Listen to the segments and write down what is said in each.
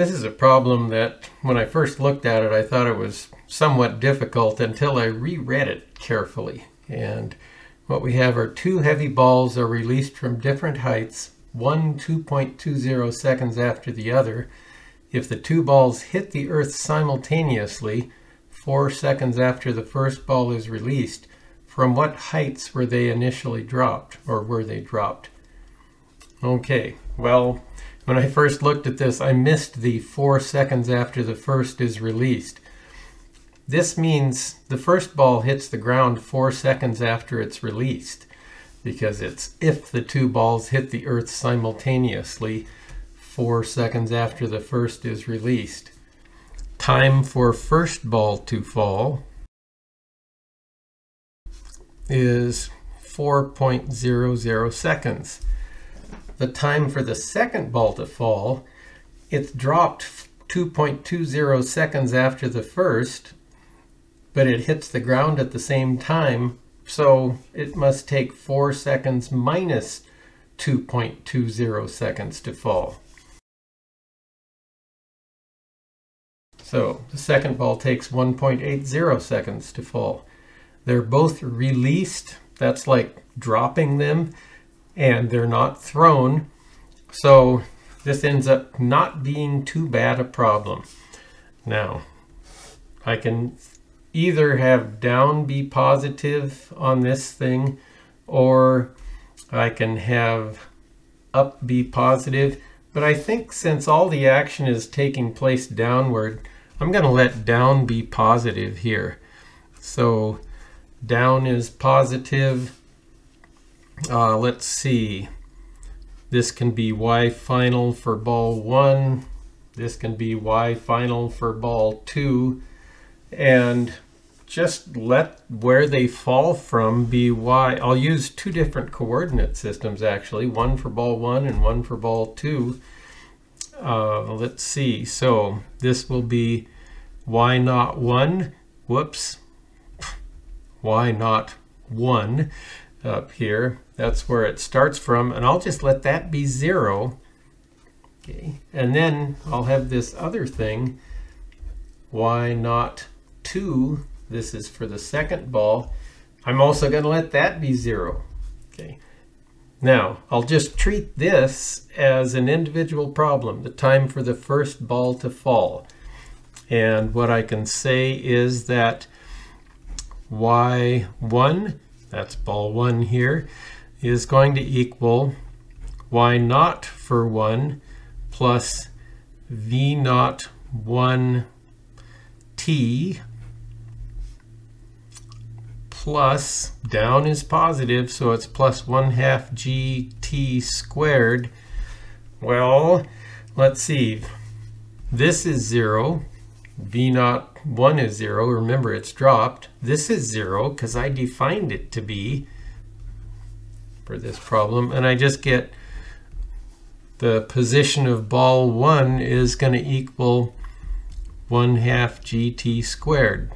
This is a problem that when I first looked at it, I thought it was somewhat difficult until I reread it carefully. And what we have are two heavy balls are released from different heights, one 2.20 seconds after the other. If the two balls hit the Earth simultaneously, four seconds after the first ball is released, from what heights were they initially dropped, or were they dropped? Okay, well, when I first looked at this, I missed the four seconds after the first is released. This means the first ball hits the ground four seconds after it's released because it's if the two balls hit the earth simultaneously four seconds after the first is released. Time for first ball to fall is 4.00 seconds the time for the second ball to fall, it's dropped 2.20 seconds after the first, but it hits the ground at the same time, so it must take 4 seconds minus 2.20 seconds to fall. So the second ball takes 1.80 seconds to fall. They're both released, that's like dropping them, and they're not thrown. So this ends up not being too bad a problem. Now, I can either have down be positive on this thing or I can have up be positive. But I think since all the action is taking place downward, I'm going to let down be positive here. So down is positive, uh, let's see. This can be Y final for ball one. This can be Y final for ball two. And just let where they fall from be Y. I'll use two different coordinate systems actually, one for ball one and one for ball two. Uh, let's see, so this will be Y not one, whoops, Y not one up here. That's where it starts from, and I'll just let that be zero. Okay, and then I'll have this other thing, y not 2, this is for the second ball. I'm also going to let that be zero. Okay. Now, I'll just treat this as an individual problem, the time for the first ball to fall. And what I can say is that y1 that's ball 1 here, is going to equal y naught for 1 plus v naught 1 t plus, down is positive, so it's plus 1 half gt squared. Well, let's see. This is 0. V naught 1 is 0. Remember, it's dropped. This is 0 because I defined it to be for this problem. And I just get the position of ball 1 is going to equal 1 half gt squared.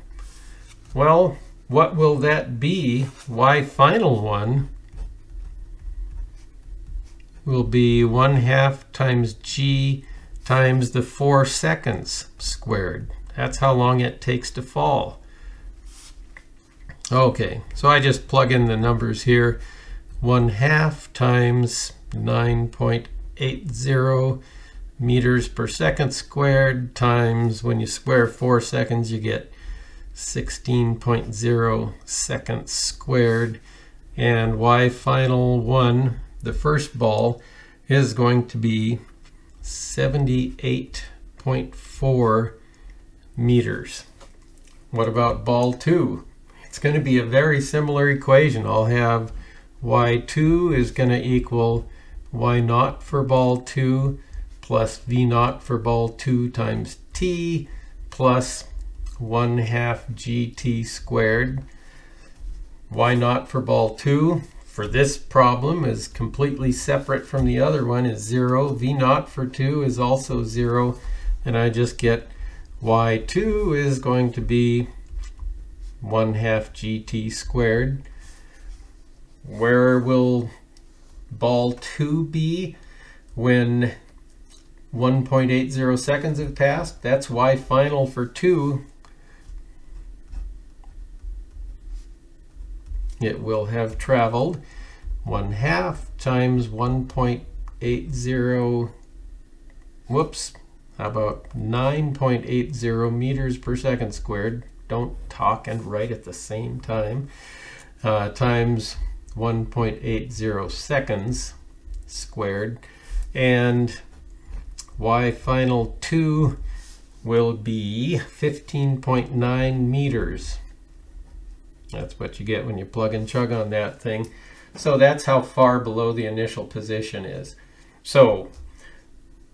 Well, what will that be? Y final 1 will be 1 half times g times the 4 seconds squared. That's how long it takes to fall. Okay, so I just plug in the numbers here. 1 half times 9.80 meters per second squared times, when you square 4 seconds, you get 16.0 seconds squared. And y final 1, the first ball, is going to be 78.4 meters. What about ball 2? It's going to be a very similar equation. I'll have y2 is going to equal y naught for ball 2 plus v naught for ball 2 times t plus 1 half gt squared. y naught for ball 2 for this problem is completely separate from the other one is 0. v naught for 2 is also 0. And I just get y2 is going to be 1 half gt squared. Where will ball 2 be when 1.80 seconds have passed. That's y final for 2. It will have traveled 1 half times 1.80, whoops, about 9.80 meters per second squared. Don't talk and write at the same time. Uh, times 1.80 seconds squared. And y final 2 will be 15.9 meters. That's what you get when you plug and chug on that thing. So that's how far below the initial position is. So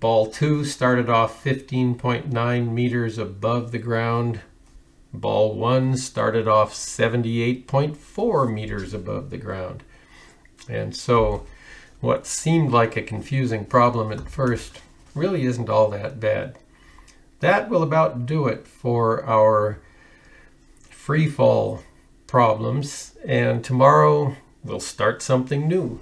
ball 2 started off 15.9 meters above the ground. Ball 1 started off 78.4 meters above the ground. And so what seemed like a confusing problem at first really isn't all that bad. That will about do it for our free fall problems. And tomorrow we'll start something new.